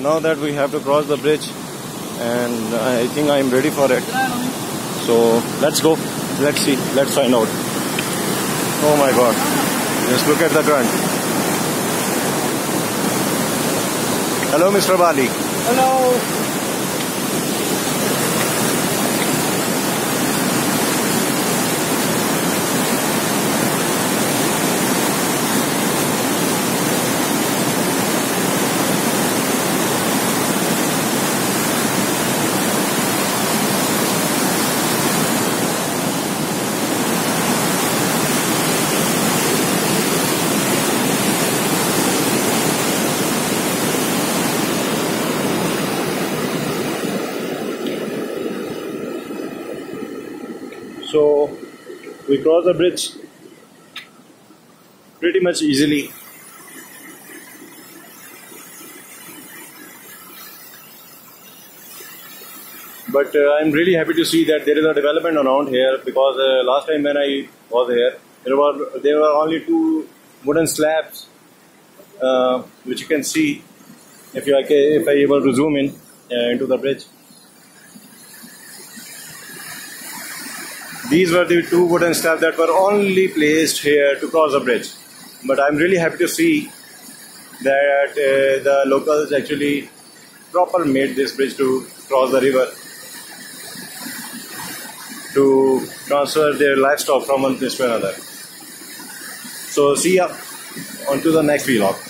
now that we have to cross the bridge and I think I'm ready for it. So let's go. Let's see. Let's find out. Oh my god. Just look at the current. Hello, Mr. Bali. Hello. So we cross the bridge pretty much easily. But uh, I'm really happy to see that there is a development around here because uh, last time when I was here, there were there were only two wooden slabs, uh, which you can see if you are if I able to zoom in uh, into the bridge. These were the two wooden slabs that were only placed here to cross the bridge. But I'm really happy to see that uh, the locals actually proper made this bridge to cross the river to transfer their livestock from one place to another. So see ya on to the next vlog.